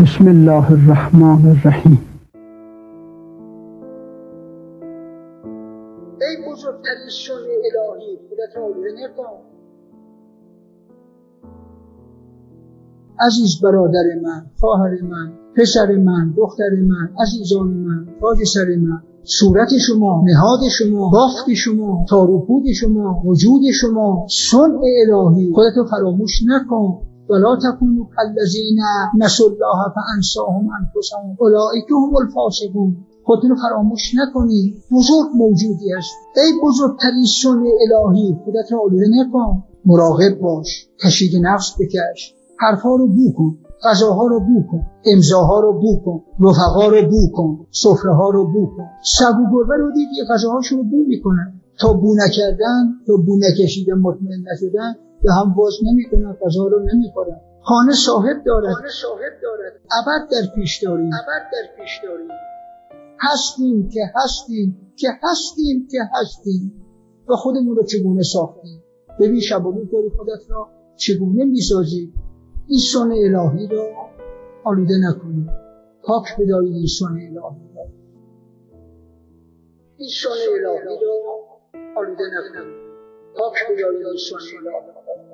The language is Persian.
بسم الله الرحمن الرحیم. ای بزرگترین سنه الهی خودت را نکن. عزیز برادر من خواهر من پسر من دختر من عزیزان من تاج سر من صورت شما نهاد شما بافت شما تاروپود شما وجود شما صنع الهی خودتو فراموش نکن. ولا تكونوا كالذين نسوا الله فانساهم انفسهم اولئک هم الفاسقون. خودتون فراموش نکنی بزرگ موجودی است ای بزرگترین سن الهی خودت را آلوده نکن. مراقب باش. کشید نفس بکش. حرفها رو بو کن. غذاها رو بو کن. امضاها رو بو کن. رفقا رو بو کن. سفره ها رو بو کن. سگ و گربه رو دید یه غذاهاشون رو بو می‌کنن. تا بو نکردن تا بو نکشیدن مطمئن نشدن به هم باز نمی‌کنن غذا رو نمی‌خورن. خانه صاحب دارد. خانه صاحب دارد. ابد در پیش داریم. ابد در پیش داریم. هستیم که هستیم که هستیم که هستیم. و خودمون رو چگونه ساختیم؟ ببین شب و خودت را چگونه می‌سازی؟ این سن الهی رو آلوده نکنید پاک بدارید این سن الهی رو این سن الهی رو آلوده نکنید پاک بدارید این سن الهی رو